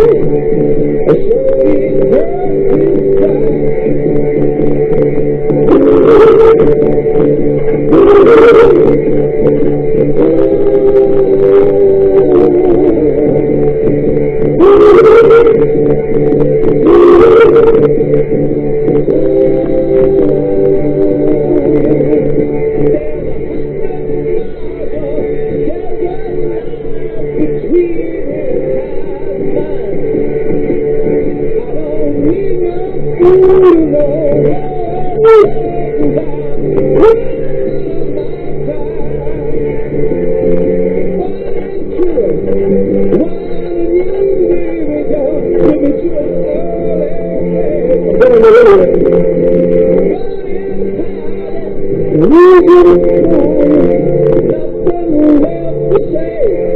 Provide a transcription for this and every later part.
我是一片云彩。Hey!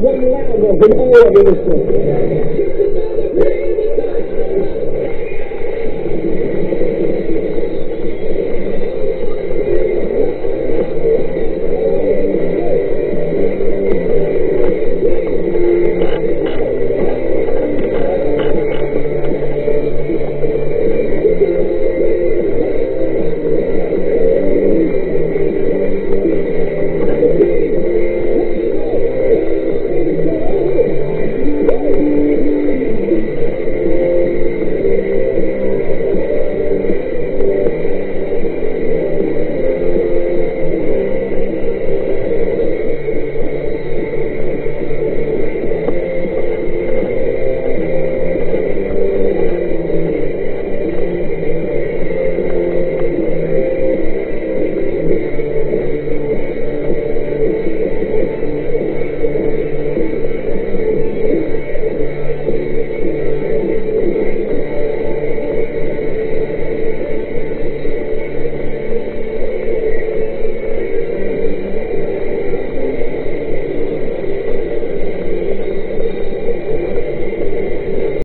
One loud one from all of you this.